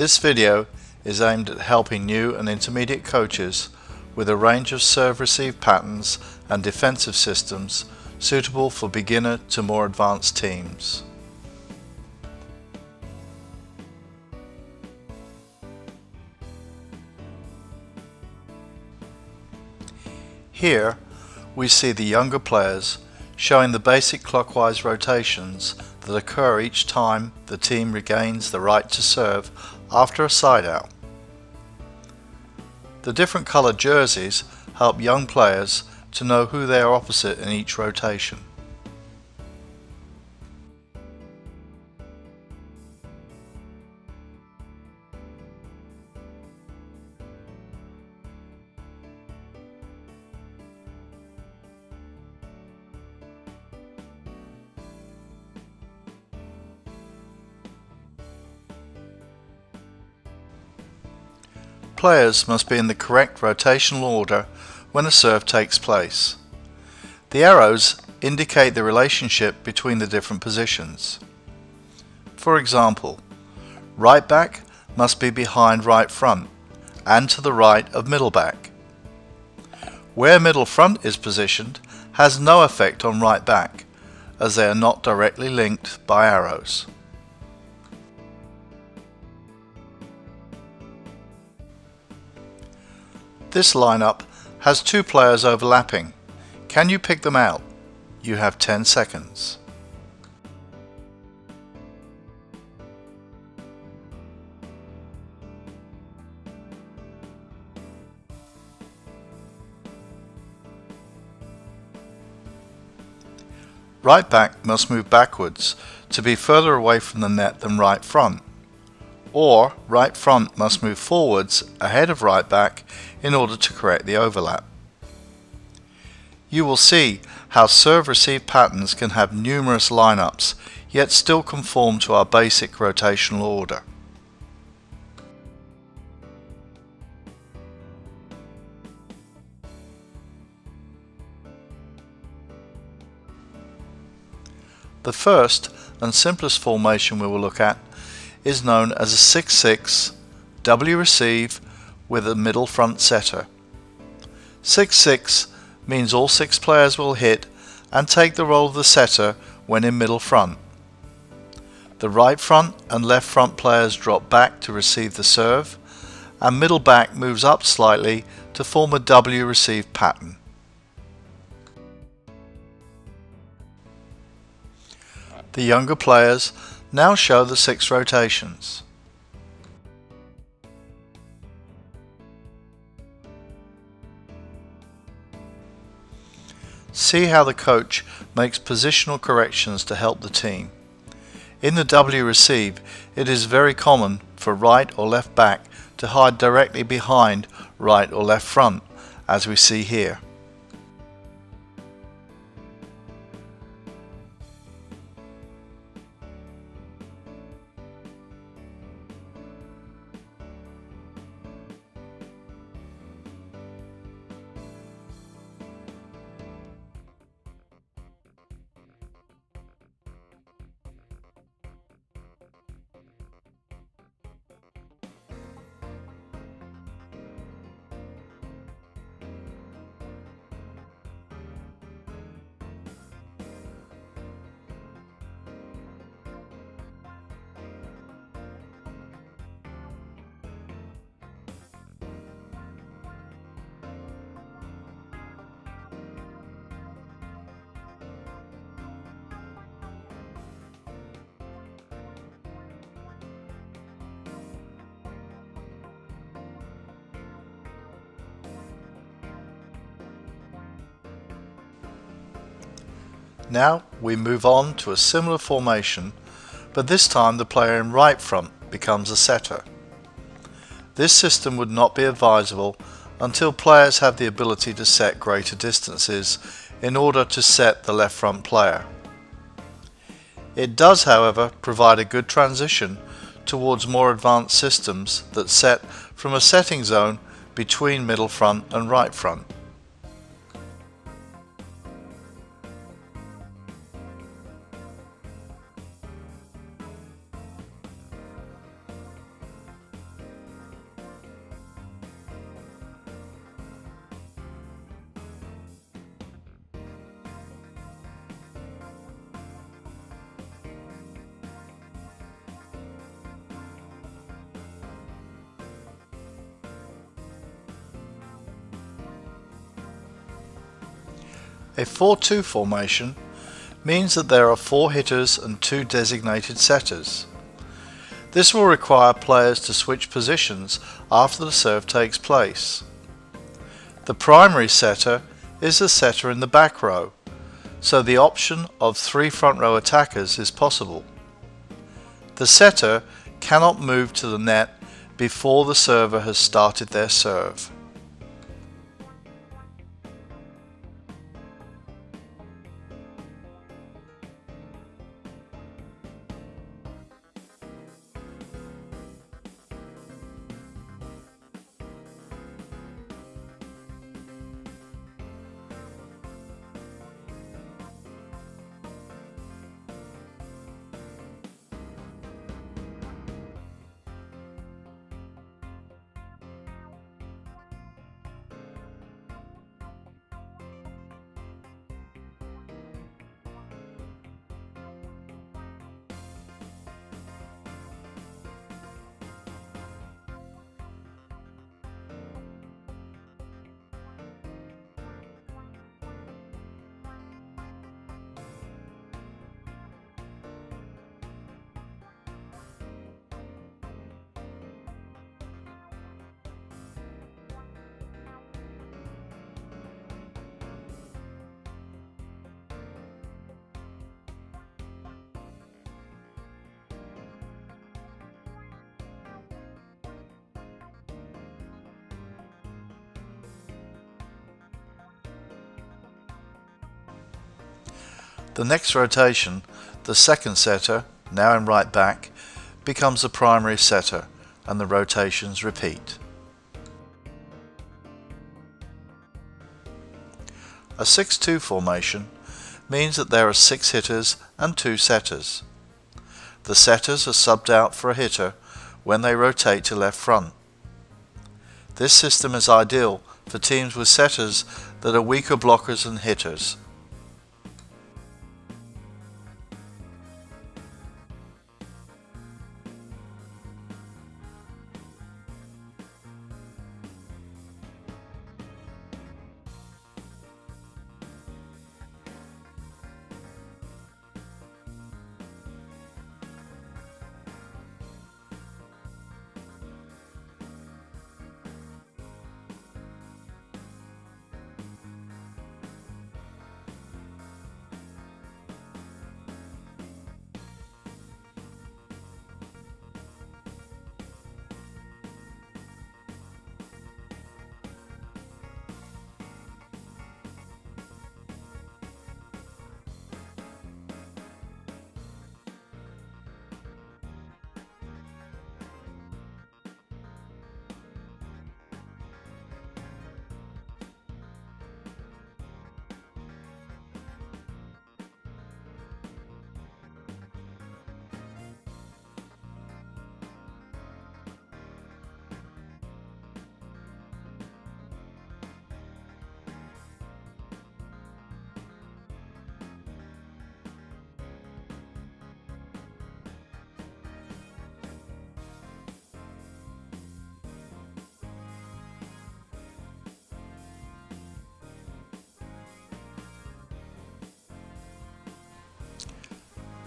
This video is aimed at helping new and intermediate coaches with a range of serve-receive patterns and defensive systems suitable for beginner to more advanced teams. Here we see the younger players showing the basic clockwise rotations that occur each time the team regains the right to serve after a side out. The different coloured jerseys help young players to know who they are opposite in each rotation. Players must be in the correct rotational order when a serve takes place. The arrows indicate the relationship between the different positions. For example, right back must be behind right front and to the right of middle back. Where middle front is positioned has no effect on right back as they are not directly linked by arrows. This lineup has two players overlapping. Can you pick them out? You have 10 seconds. Right back must move backwards to be further away from the net than right front or right front must move forwards ahead of right back in order to correct the overlap. You will see how serve-receive patterns can have numerous lineups yet still conform to our basic rotational order. The first and simplest formation we will look at is known as a 6-6 W receive with a middle front setter. 6-6 means all six players will hit and take the role of the setter when in middle front. The right front and left front players drop back to receive the serve and middle back moves up slightly to form a W receive pattern. The younger players now show the six rotations. See how the coach makes positional corrections to help the team. In the W receive, it is very common for right or left back to hide directly behind right or left front, as we see here. Now we move on to a similar formation, but this time the player in right front becomes a setter. This system would not be advisable until players have the ability to set greater distances in order to set the left front player. It does however provide a good transition towards more advanced systems that set from a setting zone between middle front and right front. A 4-2 formation means that there are four hitters and two designated setters. This will require players to switch positions after the serve takes place. The primary setter is the setter in the back row, so the option of three front row attackers is possible. The setter cannot move to the net before the server has started their serve. The next rotation, the second setter, now in right back, becomes the primary setter and the rotations repeat. A 6-2 formation means that there are six hitters and two setters. The setters are subbed out for a hitter when they rotate to left front. This system is ideal for teams with setters that are weaker blockers than hitters.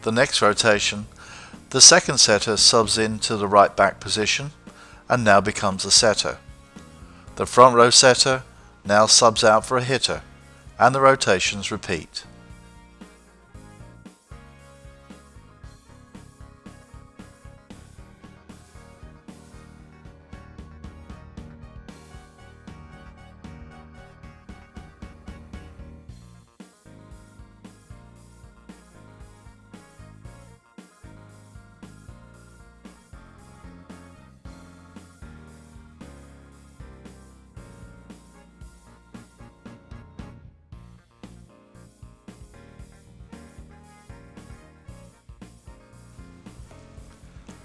The next rotation, the second setter subs into the right back position and now becomes a setter. The front row setter now subs out for a hitter and the rotations repeat.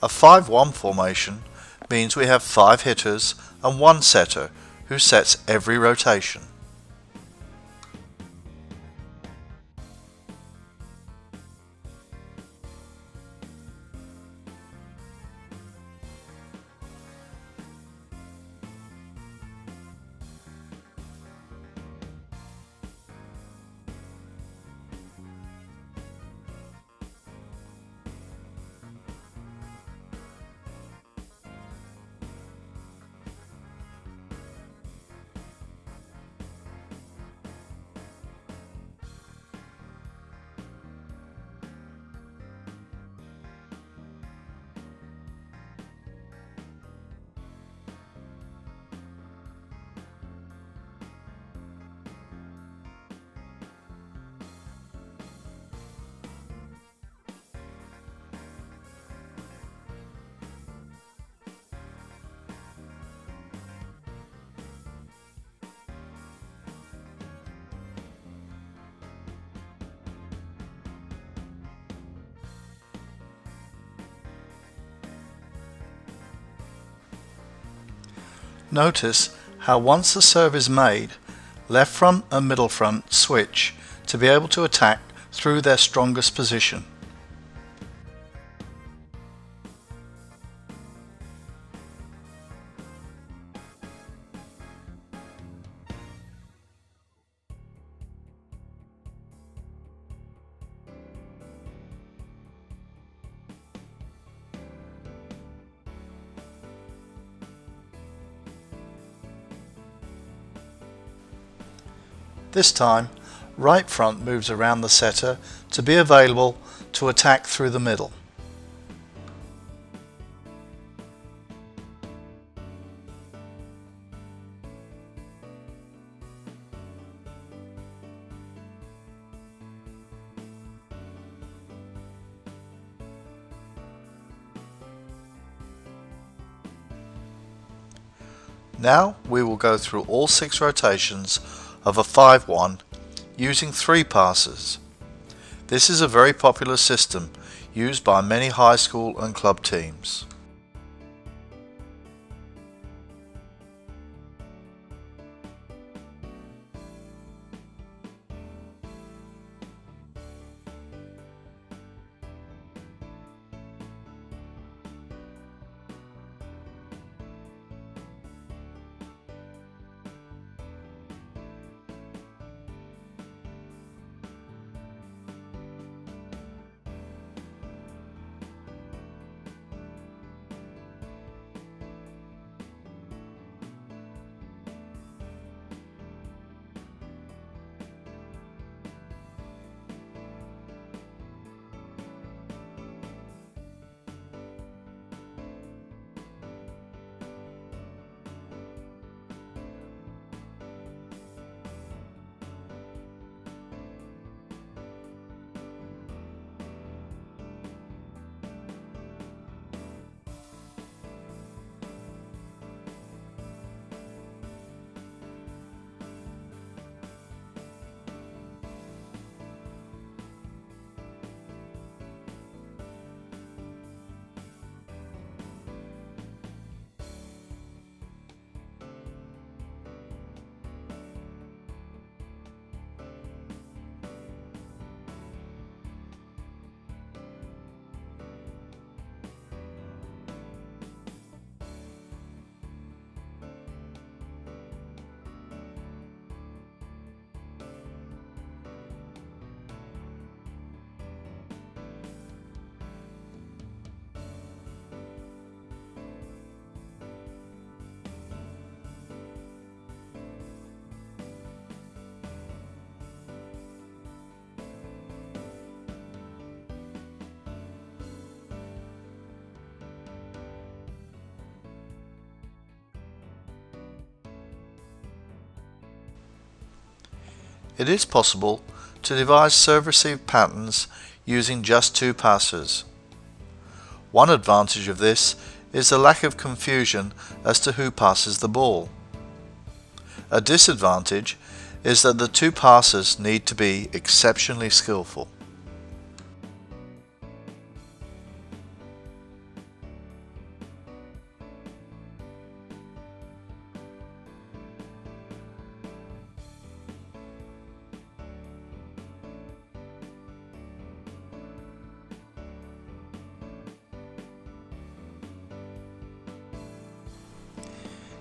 A 5-1 formation means we have 5 hitters and 1 setter who sets every rotation. Notice how once the serve is made, left front and middle front switch to be able to attack through their strongest position. This time, right front moves around the setter to be available to attack through the middle. Now we will go through all six rotations of a 5-1 using three passes. This is a very popular system used by many high school and club teams. It is possible to devise serve-receive patterns using just two passes. One advantage of this is the lack of confusion as to who passes the ball. A disadvantage is that the two passers need to be exceptionally skillful.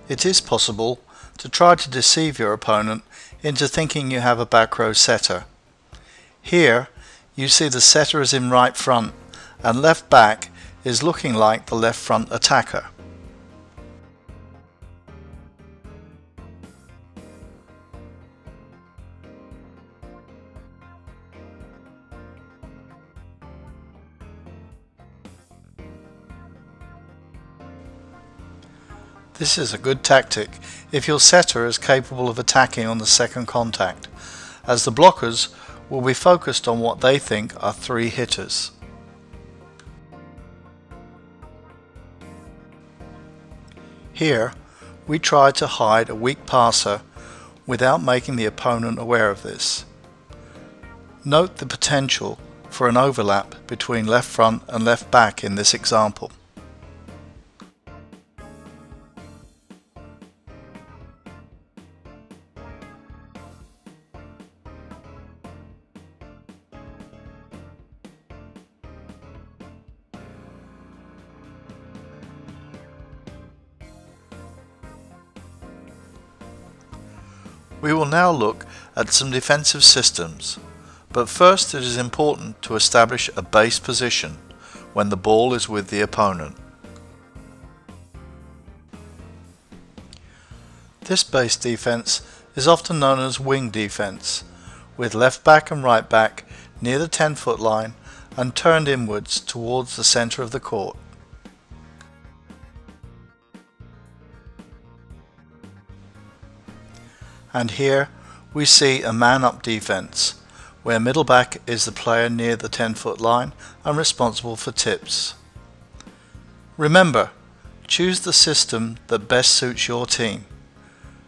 It is possible to try to deceive your opponent into thinking you have a back row setter. Here you see the setter is in right front and left back is looking like the left front attacker. This is a good tactic if your setter is capable of attacking on the second contact, as the blockers will be focused on what they think are three hitters. Here, we try to hide a weak passer without making the opponent aware of this. Note the potential for an overlap between left front and left back in this example. Now look at some defensive systems, but first it is important to establish a base position when the ball is with the opponent. This base defense is often known as wing defense, with left back and right back near the 10 foot line and turned inwards towards the center of the court. And here we see a man-up defense, where middle back is the player near the 10 foot line and responsible for tips. Remember, choose the system that best suits your team.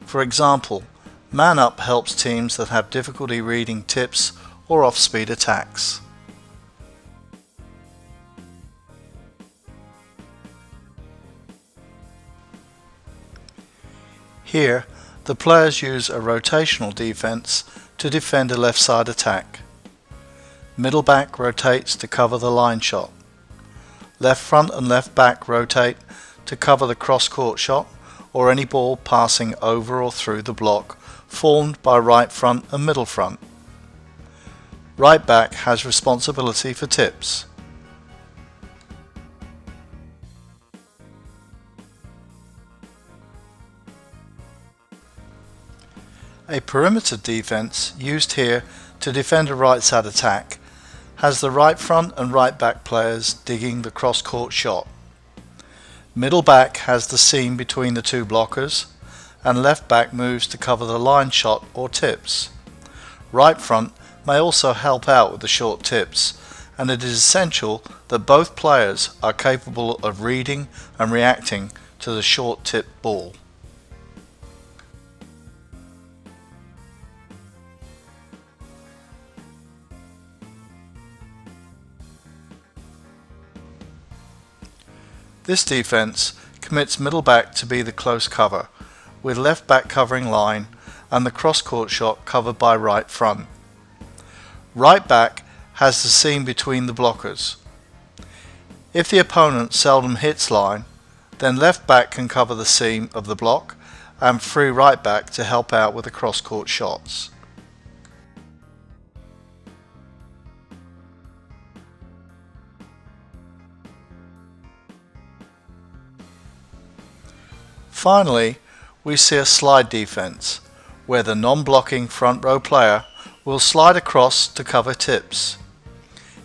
For example, man up helps teams that have difficulty reading tips or off-speed attacks. Here, the players use a rotational defense to defend a left side attack. Middle back rotates to cover the line shot. Left front and left back rotate to cover the cross court shot or any ball passing over or through the block formed by right front and middle front. Right back has responsibility for tips. A perimeter defense used here to defend a right side attack has the right front and right back players digging the cross court shot. Middle back has the seam between the two blockers and left back moves to cover the line shot or tips. Right front may also help out with the short tips and it is essential that both players are capable of reading and reacting to the short tip ball. This defence commits middle back to be the close cover, with left back covering line and the cross court shot covered by right front. Right back has the seam between the blockers. If the opponent seldom hits line, then left back can cover the seam of the block and free right back to help out with the cross court shots. Finally, we see a slide defense, where the non-blocking front row player will slide across to cover tips.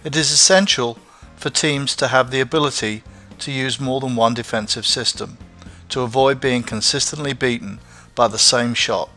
It is essential for teams to have the ability to use more than one defensive system to avoid being consistently beaten by the same shot.